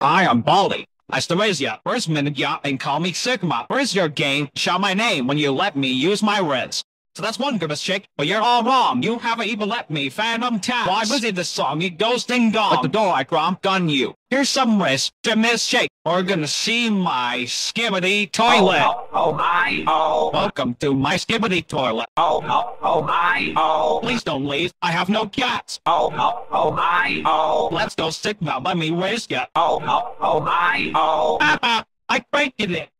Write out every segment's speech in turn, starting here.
I am Baldy. I to raise ya. First minute ya and call me Sigma. Where's your game? Shout my name when you let me use my res. So that's one grimace chick, but you're all wrong. You haven't even let me Phantom Taps. Why was it this song? It goes ding dong. At the door I gromp gun you. Here's some risk to miss shake. Or gonna see my skibidi toilet. Oh, oh, oh my, oh. Welcome to my skibidi toilet. Oh, oh, oh my, oh. Please don't leave. I have no cats. Oh, oh, oh my, oh. Let's go Sigma. Let me raise ya. Oh, oh, oh my, oh. Ah, I created it.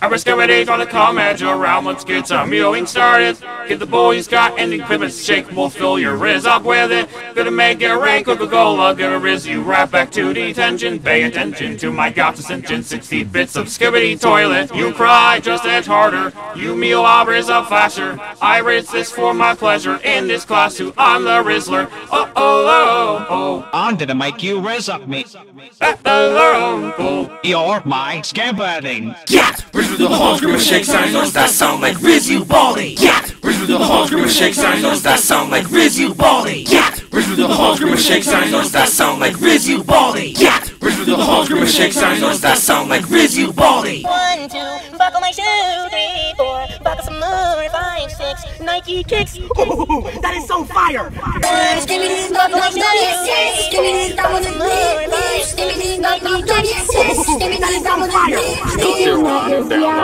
Our skibidi's on the come edge around, let's get some mewing started. Get the boys got any equipment, shake, we'll fill your riz up with it. Gonna make it rain, Coca-Cola, gonna riz you right back to detention. Pay attention to my got dissension, 60 bits of skibidi toilet. You cry, just edge harder. You meal, I'll riz up faster. I riz this for my pleasure in this class too, I'm the Rizzler. Oh, oh, oh, oh. On to the make you riz up me. oh, oh, oh. You're my skibidi. Yeah, Riz with the halls, grimace shake signals that sound like Riz you baldy. Yeah, Riz with the halls, grimace shake signals that sound like Riz you baldy. Yeah, Riz with the halls, grimace shake signals that sound like Riz you baldy. Yeah, Riz with the halls, grimace shake signals that sound like Riz you baldy. One, two, buckle my shoe, three, four, buckle some more, five, six, Nike kicks. Ooh, that is so fire! One, skibidi, buckle my shoe, skibidi, buckle some more, five,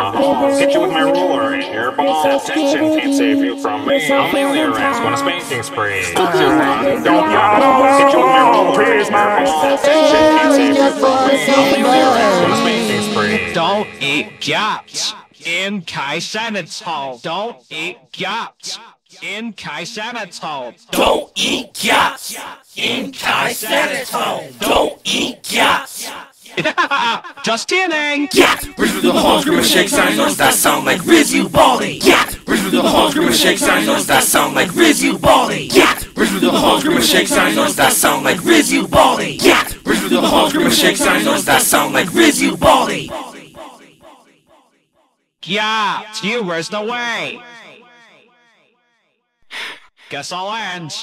run down the hall. Hit you with my ruler and your ball. Attention can't save you from me. I'll nail your ass on a spanking spree. Go to run down the hall. Hit you with my ruler and your ball. Attention can't save you from me. I'll nail your ass on a spanking spree. Don't eat gaps in Kai Cenat's hall. Don't eat gaps in Kai Cenat's hall. Don't eat gyatts in Kai Cenat's home. Don't eat gyatts. Just kidding. Yeah, Riz with the halls, grimace shake signals that sound like Riz you baldy. Yeah, Riz with the halls, grimace shake signals that sound like Riz you baldy. Yeah, Riz with the halls, grimace shake signals that sound like Riz you baldy. Yeah, Riz with the halls, grimace shake signals that sound like Riz you baldy. Gaps, you rizzed away. Guess I'll end.